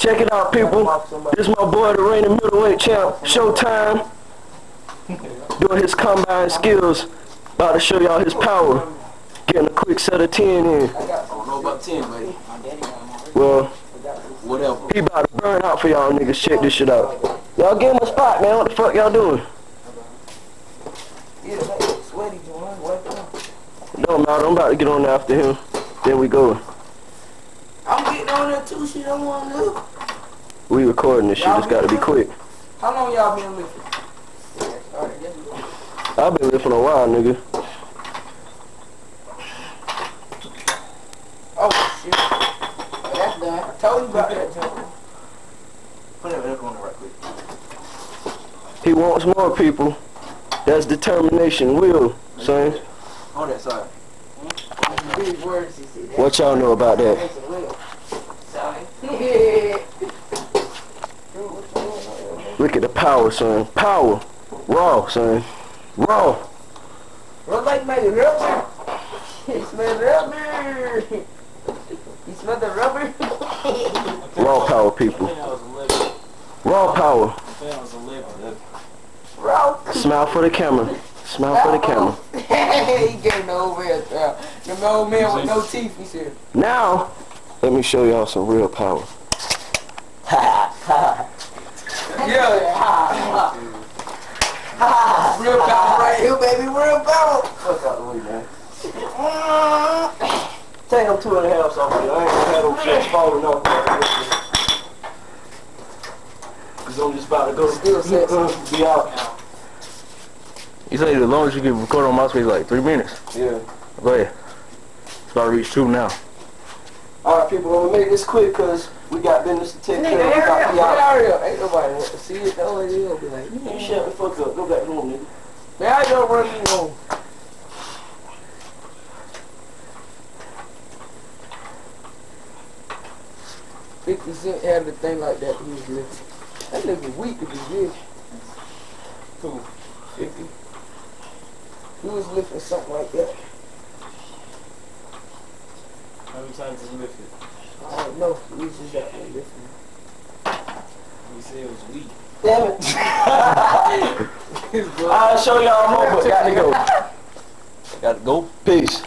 Check it out, people. This is my boy, the reigning middleweight champ, Showtime. Doing his combine skills. About to show y'all his power. Getting a quick set of 10 in. I don't know about 10, buddy. Well, Whatever. he about to burn out for y'all niggas. Check this shit out. Y'all give him a spot, man. What the fuck y'all doing? Yeah, like, sweaty, John. What the? No matter. I'm about to get on after him. Then we go. I'm getting on there too, shit. I want to live. We recording this shit. It's got to be quick. How long y'all been lifting? Alright, there we go. I've been lifting a while, nigga. Oh, shit. That's done. I told you about that, John. Put that back on right quick. He wants more people. That's determination, will, son. On that side. Hmm? Big words, he said. What y'all know about that? That's a will. Sorry. Yeah. Dude, what you doing? Look at the power, son. Power. Raw, son. Raw. Look like my rubber. He smell rubber. You smell the rubber? Raw power, people. Raw power. Bro. Smile for the camera. Smile for the camera. he the old man uh, the old man with no teeth, he said. Now, let me show y'all some real power. Yeah. Real power right here, baby. Real power. Fuck out the way, man. Take them two and a half off here. I ain't gonna have them shit falling off. Cause I'm just about to go Still sexy. Uh-huh. be out. You say the longest you can record on MySpace is like three minutes. Yeah. Go ahead. It's about to reach two now. Alright, people, I'm gonna make this quick because we got business to take care of. We hurry got up. to be Get out. out here. Ain't nobody want to see it. though. They gonna be like, You shut the fuck up. Go back home, nigga. man, I don't run me home. Fifty Cent had the thing like that. He was lifting. That nigga weak to be rich. Who? Fifty. He was lifting something like that. How many times did you lift it? I don't know. He just out there lifting. You said it was weak. Damn it. I'll show y'all more, but got to go. Got to go. Peace.